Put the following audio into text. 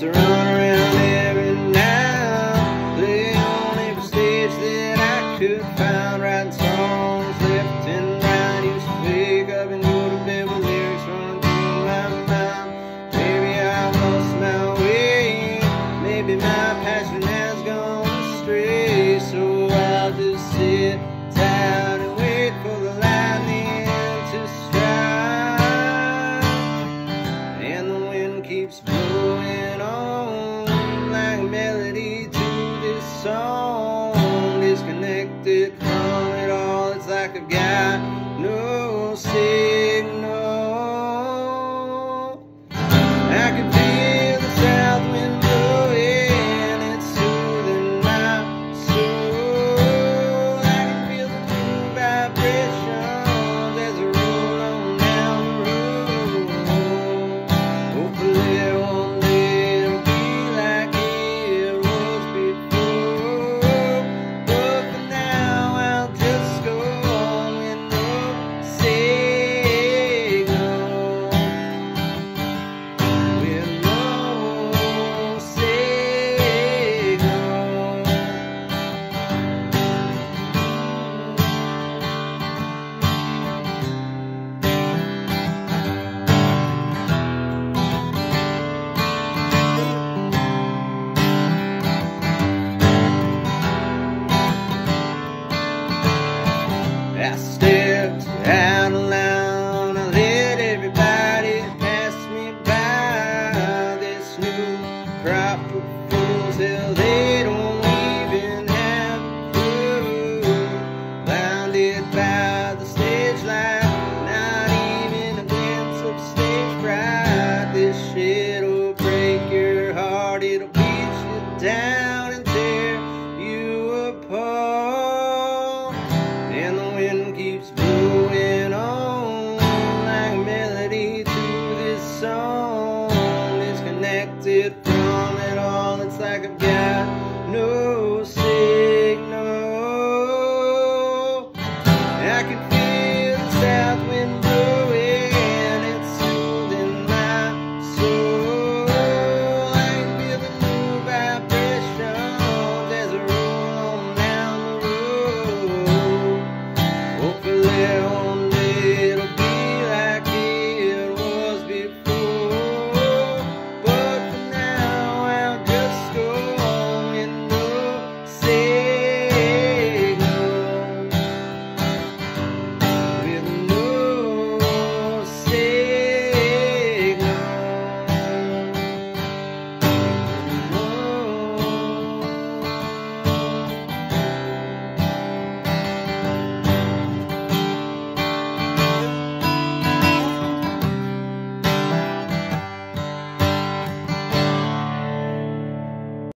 to run around every night, the only stage that I could find. song disconnected from it all. It's like I've got no say. down and tear you apart. And the wind keeps blowing on like melody to this song. Disconnected from it all, it's like I've got no signal. I can feel the south wind.